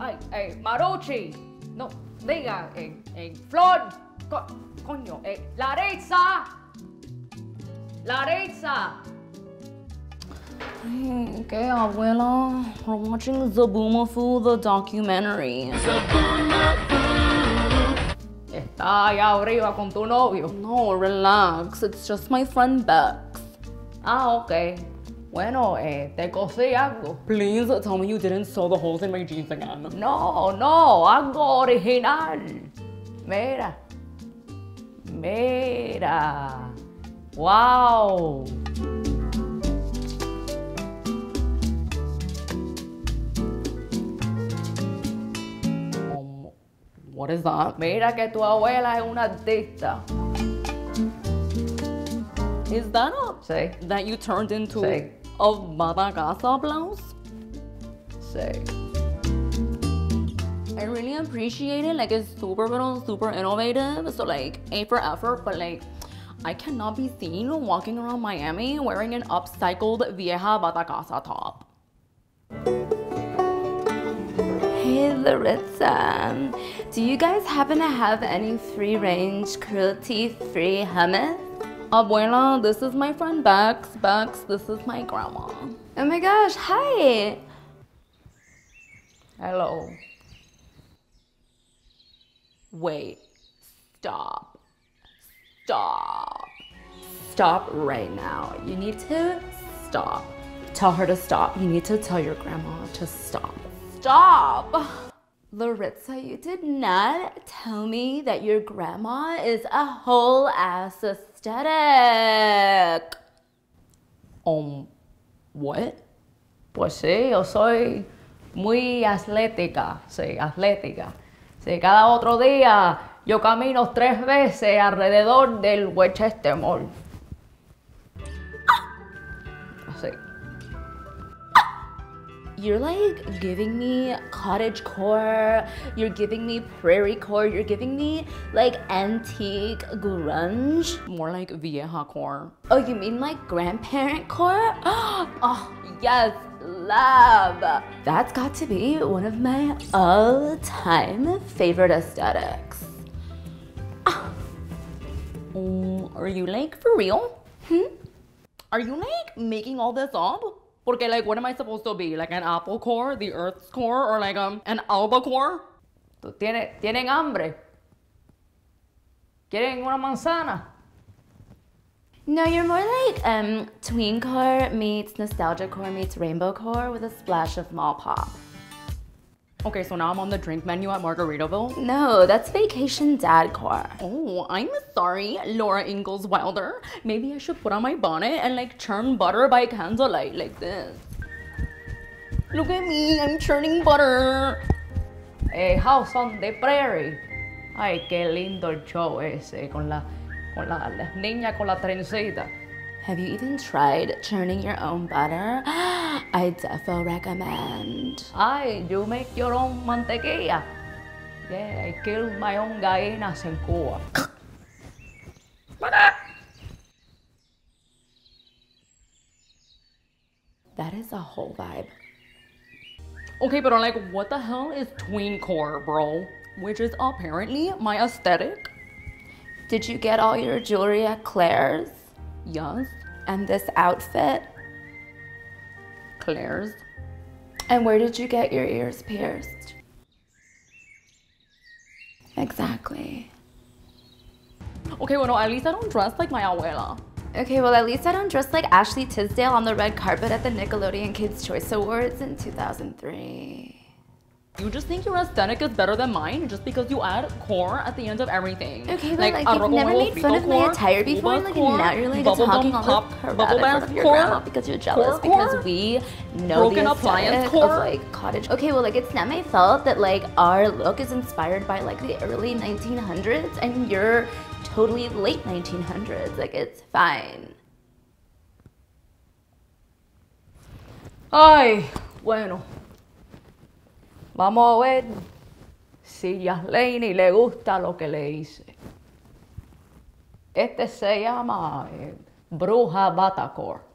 Ay, eh, Maruchi. No, diga, eh, eh, Flor. Co- coño, eh, Laritza. Laritza. Okay, abuela. We're watching Zoboomafoo, the documentary. Está allá arriba con tu novio. No, relax. It's just my friend Bex. Ah, ok. Bueno, eh, te cosí algo. Please tell me you didn't sew the holes in my jeans again. No, no, algo original. Mira. Mira. Wow. Um, what is that? Mira que tu abuela es una artista. Is that Sí, that you turned into Sí. A bata de casa blouse? sí. I really appreciate it. Like it's super little, super innovative. So like A for effort, but like I cannot be seen walking around Miami wearing an upcycled vieja bata de casa top. Hey Laritza, do you guys happen to have any free range, cruelty free hummus? Abuela, this is my friend Bex. Bex, this is my grandma. Oh my gosh, hi! Hello. Wait, stop. Stop. Stop right now. You need to stop. Tell her to stop. You need to tell your grandma to stop. Stop! Laritza, you did not tell me that your grandma is a whole ass aesthetic. Um, what? Pues sí, yo soy muy atlética, sí, atlética. Sí, cada otro día yo camino tres veces alrededor del Westchester Mall. Así. You're like giving me cottage core, you're giving me prairie core, you're giving me like antique grunge. More like vieja core. Oh, you mean like grandparent core? Oh, yes, love. That's got to be one of my all time favorite aesthetics. Um, are you like for real? Hmm? Are you like making all this up? Porque like what am I supposed to be? Like an apple core, the earth's core, or like um an alba core? ¿Tú tienes, ¿Tienen hambre? ¿Quieren una manzana? No, you're more like um, tween core meets nostalgia core meets rainbow core with a splash of mall pop. Okay, so now I'm on the drink menu at Margaritaville. No, that's vacation dad core. Oh, I'm sorry, Laura Ingalls Wilder. Maybe I should put on my bonnet and like churn butter by candlelight like this. Look at me, I'm churning butter. Eh, House on the Prairie. Ay, qué lindo el show ese, con, la, con la, las niñas con la trencita. Have you even tried churning your own butter? I defo recommend. Ay, you make your own mantequilla. Yeah, I kill my own gallinas en Cuba. That is a whole vibe. Okay, but I'm like, what the hell is tween core, bro? Which is apparently my aesthetic. Did you get all your jewelry at Claire's? Yes, And this outfit? Claire's. And where did you get your ears pierced? Exactly. Okay, well, no, at least I don't dress like my abuela. Okay, well, at least I don't dress like Ashley Tisdale on the red carpet at the Nickelodeon Kids' Choice Awards in 2003. You just think your aesthetic is better than mine just because you add core at the end of everything. Okay, but like, you've never made fun of my attire before, uvas like, core, now you're like bubble talking all pop, bubble bath of your core, grandma because you're jealous core, because we know broken the appliance core. of like cottage. Okay, well, like it's not my fault that like our look is inspired by like the early 1900s and you're totally late 1900s. Like it's fine. Ay, bueno. Vamos a ver si Yaslene le gusta lo que le hice. Este se llama eh, Bruja Batacor.